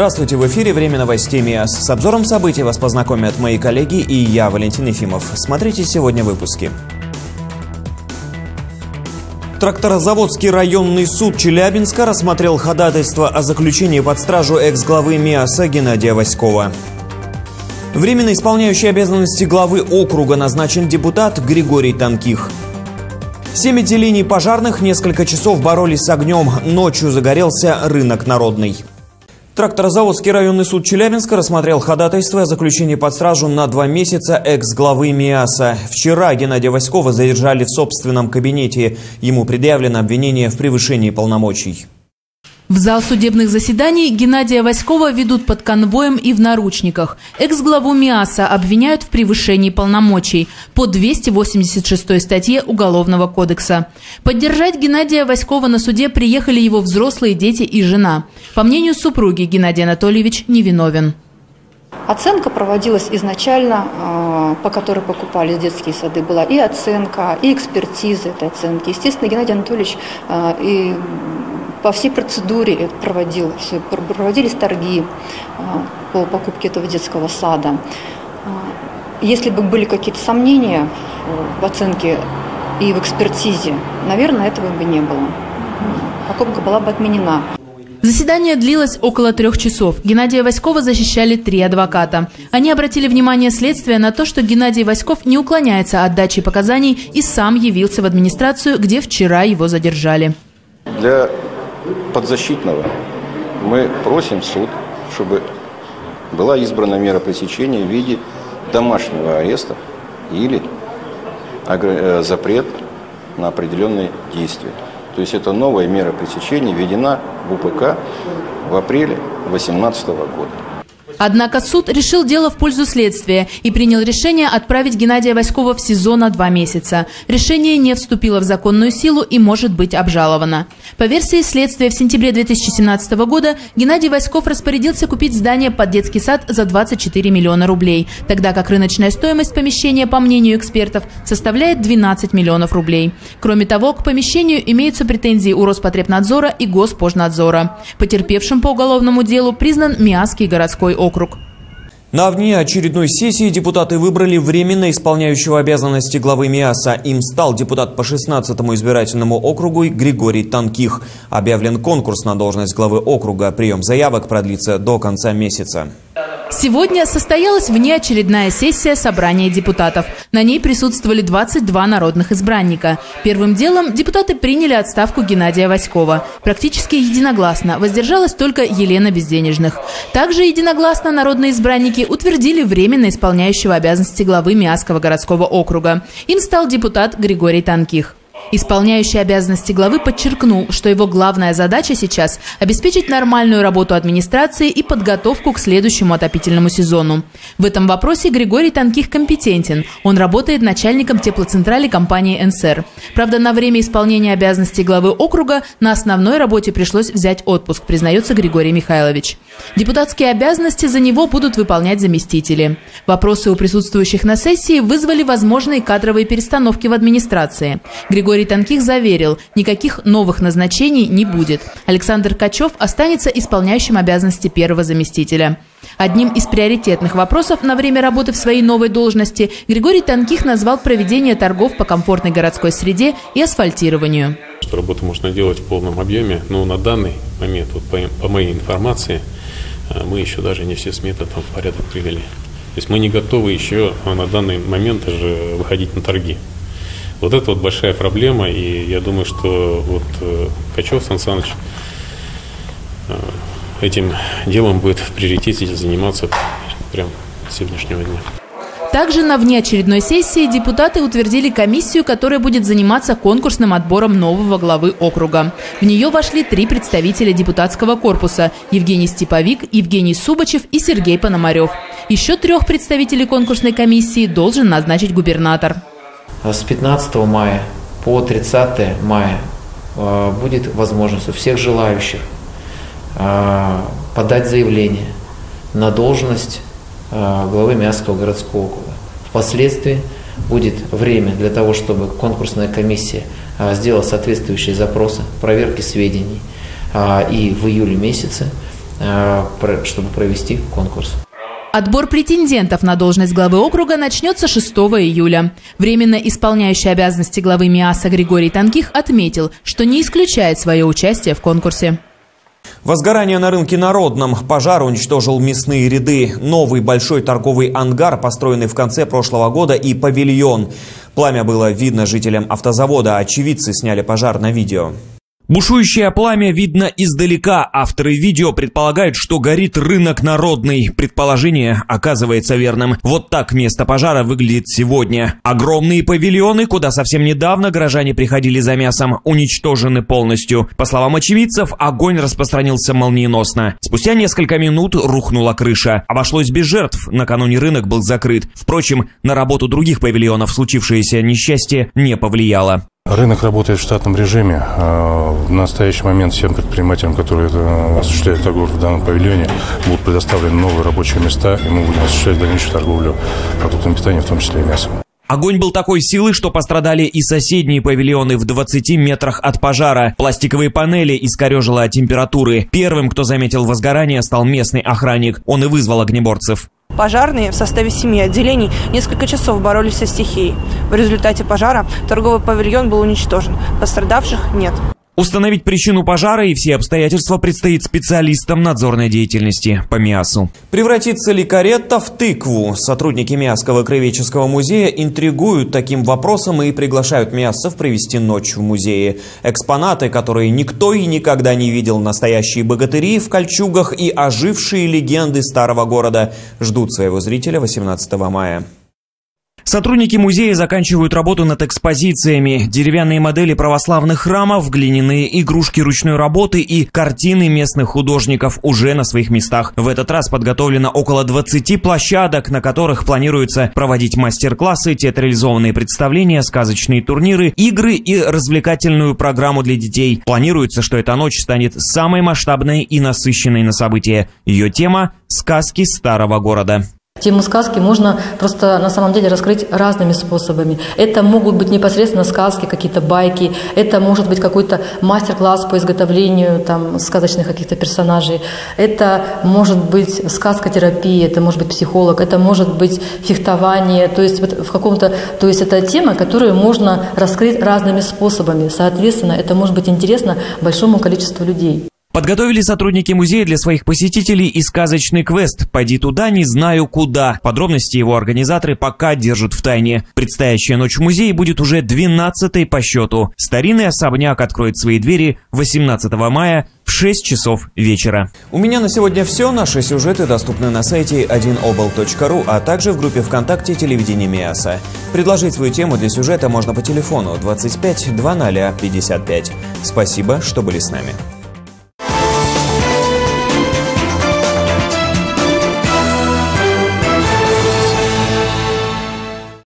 Здравствуйте, в эфире «Время новостей МИАС». С обзором событий вас познакомят мои коллеги и я, Валентин Ефимов. Смотрите сегодня выпуски. Тракторозаводский районный суд Челябинска рассмотрел ходатайство о заключении под стражу экс-главы МИАСа Геннадия Васькова. Временно исполняющий обязанности главы округа назначен депутат Григорий Танких. Семь отделений пожарных несколько часов боролись с огнем. Ночью загорелся рынок народный. Тракторозаводский районный суд Челябинска рассмотрел ходатайство о заключении под стражу на два месяца экс-главы МИАСа. Вчера Геннадия Васькова задержали в собственном кабинете. Ему предъявлено обвинение в превышении полномочий. В зал судебных заседаний Геннадия Васькова ведут под конвоем и в наручниках. Экс-главу МИАСа обвиняют в превышении полномочий по 286 статье Уголовного кодекса. Поддержать Геннадия Васькова на суде приехали его взрослые дети и жена. По мнению супруги, Геннадий Анатольевич невиновен. Оценка проводилась изначально, а, по которой покупались детские сады, была и оценка, и экспертиза этой оценки. Естественно, Геннадий Анатольевич а, и по всей процедуре проводил, проводились торги а, по покупке этого детского сада. А, если бы были какие-то сомнения в оценке и в экспертизе, наверное, этого бы не было. Покупка была бы отменена. Заседание длилось около трех часов. Геннадия Васькова защищали три адвоката. Они обратили внимание следствия на то, что Геннадий Васьков не уклоняется от дачи показаний и сам явился в администрацию, где вчера его задержали. Для подзащитного мы просим суд, чтобы была избрана мера пресечения в виде домашнего ареста или э, запрет на определенные действия. То есть это новая мера пресечения введена в УПК в апреле 2018 года. Однако суд решил дело в пользу следствия и принял решение отправить Геннадия Васькова в СИЗО на два месяца. Решение не вступило в законную силу и может быть обжаловано. По версии следствия, в сентябре 2017 года Геннадий Васьков распорядился купить здание под детский сад за 24 миллиона рублей, тогда как рыночная стоимость помещения, по мнению экспертов, составляет 12 миллионов рублей. Кроме того, к помещению имеются претензии у Роспотребнадзора и Госпожнадзора. Потерпевшим по уголовному делу признан Миасский городской округ округ. На очередной сессии депутаты выбрали временно исполняющего обязанности главы МИАСа. Им стал депутат по 16-му избирательному округу Григорий Танких. Объявлен конкурс на должность главы округа. Прием заявок продлится до конца месяца. Сегодня состоялась внеочередная сессия собрания депутатов. На ней присутствовали 22 народных избранника. Первым делом депутаты приняли отставку Геннадия Васькова. Практически единогласно. Воздержалась только Елена Безденежных. Также единогласно народные избранники утвердили временно исполняющего обязанности главы Миасского городского округа. Им стал депутат Григорий Танких. Исполняющий обязанности главы подчеркнул, что его главная задача сейчас – обеспечить нормальную работу администрации и подготовку к следующему отопительному сезону. В этом вопросе Григорий Танких компетентен. Он работает начальником теплоцентрали компании «НСР». Правда, на время исполнения обязанностей главы округа на основной работе пришлось взять отпуск, признается Григорий Михайлович. Депутатские обязанности за него будут выполнять заместители. Вопросы у присутствующих на сессии вызвали возможные кадровые перестановки в администрации. Григорий Григорий Танких заверил, никаких новых назначений не будет. Александр Качев останется исполняющим обязанности первого заместителя. Одним из приоритетных вопросов на время работы в своей новой должности Григорий Танких назвал проведение торгов по комфортной городской среде и асфальтированию. Что работу можно делать в полном объеме, но на данный момент, вот по, по моей информации, э, мы еще даже не все сметы там в порядок привели. То есть мы не готовы еще на данный момент даже выходить на торги. Вот это вот большая проблема, и я думаю, что вот э, Качев Сан Саныч э, этим делом будет в приоритете заниматься прям с сегодняшнего дня. Также на внеочередной сессии депутаты утвердили комиссию, которая будет заниматься конкурсным отбором нового главы округа. В нее вошли три представителя депутатского корпуса – Евгений Степовик, Евгений Субачев и Сергей Пономарев. Еще трех представителей конкурсной комиссии должен назначить губернатор. С 15 мая по 30 мая э, будет возможность у всех желающих э, подать заявление на должность э, главы Миасского городского округа. Впоследствии будет время для того, чтобы конкурсная комиссия сделала соответствующие запросы, проверки сведений. И в июле месяце чтобы провести конкурс. Отбор претендентов на должность главы округа начнется 6 июля. Временно исполняющий обязанности главы МИАСа Григорий Танких отметил, что не исключает свое участие в конкурсе. Возгорание на рынке Народном. Пожар уничтожил мясные ряды. Новый большой торговый ангар, построенный в конце прошлого года, и павильон. Пламя было видно жителям автозавода. Очевидцы сняли пожар на видео. Бушующее пламя видно издалека. Авторы видео предполагают, что горит рынок народный. Предположение оказывается верным. Вот так место пожара выглядит сегодня. Огромные павильоны, куда совсем недавно горожане приходили за мясом, уничтожены полностью. По словам очевидцев, огонь распространился молниеносно. Спустя несколько минут рухнула крыша. Обошлось без жертв. Накануне рынок был закрыт. Впрочем, на работу других павильонов случившееся несчастье не повлияло. Рынок работает в штатном режиме. А, в настоящий момент всем предпринимателям, которые осуществляют торговлю в данном павильоне, будут предоставлены новые рабочие места, и мы будем осуществлять дальнейшую торговлю продуктами питания, в том числе и мясом. Огонь был такой силы, что пострадали и соседние павильоны в 20 метрах от пожара. Пластиковые панели искорежило от температуры. Первым, кто заметил возгорание, стал местный охранник. Он и вызвал огнеборцев. Пожарные в составе семи отделений несколько часов боролись со стихией. В результате пожара торговый павильон был уничтожен. Пострадавших нет. Установить причину пожара и все обстоятельства предстоит специалистам надзорной деятельности по МИАСу. Превратится ли карета в тыкву? Сотрудники Миасского краеведческого музея интригуют таким вопросом и приглашают миассов провести ночь в музее. Экспонаты, которые никто и никогда не видел, настоящие богатыри в кольчугах и ожившие легенды старого города ждут своего зрителя 18 мая. Сотрудники музея заканчивают работу над экспозициями. Деревянные модели православных храмов, глиняные игрушки ручной работы и картины местных художников уже на своих местах. В этот раз подготовлено около 20 площадок, на которых планируется проводить мастер-классы, театрализованные представления, сказочные турниры, игры и развлекательную программу для детей. Планируется, что эта ночь станет самой масштабной и насыщенной на события. Ее тема – сказки старого города. Тему сказки можно просто на самом деле раскрыть разными способами. Это могут быть непосредственно сказки, какие-то байки, это может быть какой-то мастер-класс по изготовлению там, сказочных каких-то персонажей, это может быть сказкотерапия, это может быть психолог, это может быть фехтование, то есть вот в каком-то, то есть это тема, которую можно раскрыть разными способами. Соответственно, это может быть интересно большому количеству людей. Подготовили сотрудники музея для своих посетителей и сказочный квест «Пойди туда, не знаю куда». Подробности его организаторы пока держат в тайне. Предстоящая ночь в музее будет уже 12-й по счету. Старинный особняк откроет свои двери 18 мая в 6 часов вечера. У меня на сегодня все. Наши сюжеты доступны на сайте 1obl.ru, а также в группе ВКонтакте телевидения МИАСа. Предложить свою тему для сюжета можно по телефону 25 00 55. Спасибо, что были с нами.